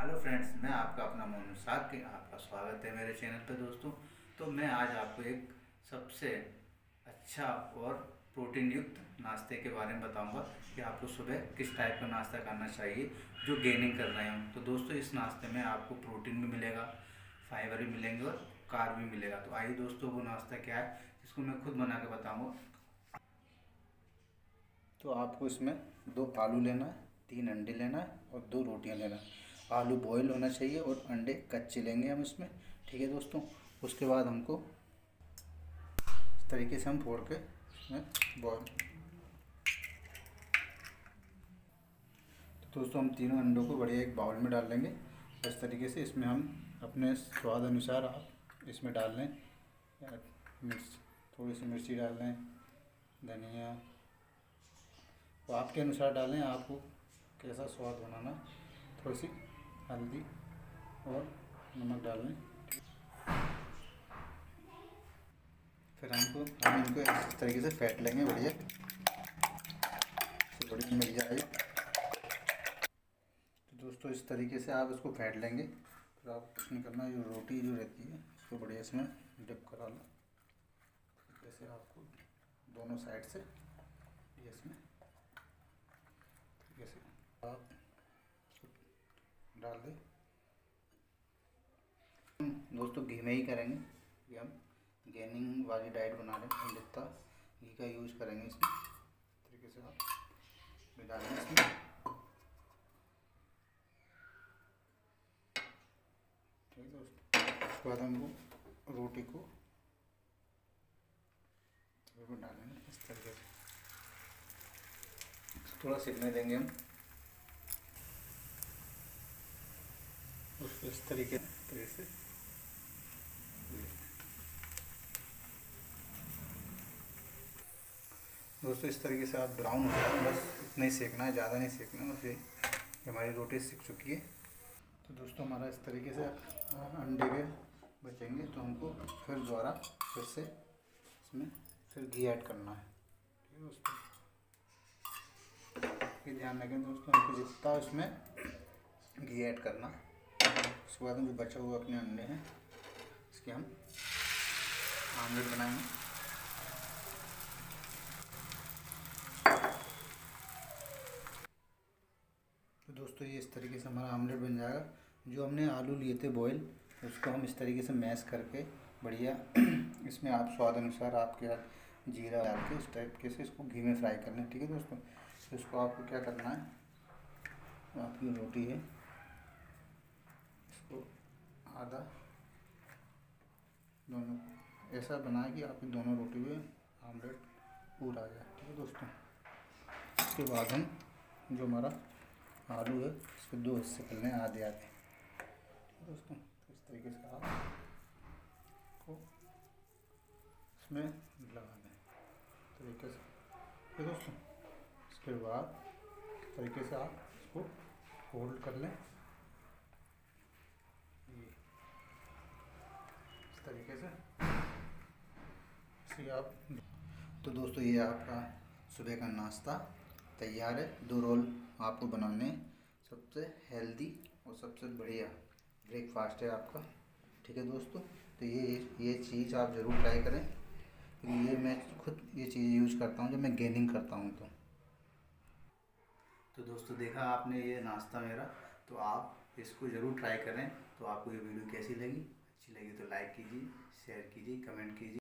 Hello friends, मैं आपका अपना मोनू साग के आपका स्वागत है मेरे चैनल पे दोस्तों। तो मैं आज आपको एक सबसे अच्छा और प्रोटीन युक्त नाश्ते के बारे में बताऊँगा कि आपको सुबह किस टाइप का नाश्ता करना चाहिए, जो गेनिंग कर रहे हैं। तो दोस्तों, इस नाश्ते में आपको प्रोटीन भी मिलेगा फाइबर भी मिलेंगे और कार भी मिलेगा। तो आइए दोस्तों, वो नाश्ता क्या है, इसको मैं खुद बना के बताऊँगा। तो आपको इसमें दो आलू लेना है, तीन अंडे लेना है और दो रोटियाँ लेना है। आलू बॉयल होना चाहिए और अंडे कच्चे लेंगे हम इसमें। ठीक है दोस्तों? उसके बाद हमको इस तरीके से हम फोड़ के इसमें बॉयल तो दोस्तों, हम तीनों अंडों को बढ़िया एक बाउल में डाल लेंगे। इस तरीके से इसमें हम अपने स्वाद अनुसार आप इसमें डाल लें। मिर्च, थोड़ी सी मिर्ची डाल लें, धनिया तो आपके अनुसार डालें, आपको कैसा स्वाद बनाना, थोड़ी सी हल्दी और नमक डाल। लें फिर हमको हम इनको इस तरीके से फेंट लेंगे, बढ़िया। बड़ी मिल जाएगी। तो दोस्तों, इस तरीके से आप इसको फेंट लेंगे। फिर आप कुछ नहीं करना जो रोटी जो रहती है उसको बढ़िया इसमें डिप करा लो। जैसे आपको दोनों साइड से इसमें ठीक जैसे आप डाल दें। दोस्तों, घी में ही करेंगे। कि हम गेनिंग वाली डाइट बना रहे हैं जितना घी का यूज़ करेंगे इसमें। तरीके से आप डालेंगे इसमें। ठीक दोस्तों, उसके बाद हमको रोटी को डालेंगे। इस तरीके से। थोड़ा सिकने देंगे हम। इस तरीके से। दोस्तों, इस तरीके से आप ब्राउन हो जाए बस इतना ही सेकना है, ज़्यादा नहीं सेकना है फिर हमारी रोटी सीख चुकी है। तो दोस्तों, हमारा इस तरीके से अंडे के बचेंगे तो हमको फिर दोबारा फिर से इसमें फिर घी ऐड करना है। ठीक है दोस्तों? ध्यान रखें दोस्तों, हमको जितना इसमें घी ऐड करना उसके बाद में जो बचा हुआ अपने अंडे हैं, इसके हम आमलेट बनाएँगे। तो दोस्तों, ये इस तरीके से हमारा आमलेट बन जाएगा। जो हमने आलू लिए थे बॉयल उसको हम इस तरीके से मैश करके बढ़िया इसमें आप स्वाद अनुसार आपके जीरा डाल के इस टाइप के से इसको घी में फ्राई कर लें। ठीक है दोस्तों? तो इसको आपको क्या करना है, आपकी रोटी है आधा। दोनों, ऐसा बनाए कि आपकी दोनों रोटी में आमलेट पूरा आ जाए, ठीक है दोस्तों? उसके बाद हम, जो हमारा आलू है, उसके दो हिस्से कर लें आधे आधे। दोस्तों? तो इस तरीके से आप को इसमें लगा दें। तरीके से, ठीक दोस्तों? इसके बाद तरीके से आप इसको फोल्ड कर लें। तरीके से। इसे आप तो दोस्तों ये आपका सुबह का नाश्ता तैयार है। दो रोल आपको बनाने सबसे हेल्दी और सबसे बढ़िया ब्रेकफास्ट है आपका। ठीक है दोस्तों? तो ये ये चीज़ आप ज़रूर ट्राई करें। क्योंकि ये मैं खुद ये चीज़ यूज़ करता हूँ जब मैं गेनिंग करता हूँ तो। तो दोस्तों देखा आपने ये नाश्ता मेरा। तो आप इसको ज़रूर ट्राई करें। तो आपको ये वीडियो कैसी लगी? अच्छी लगी तो लाइक कीजिए शेयर कीजिए कमेंट कीजिए।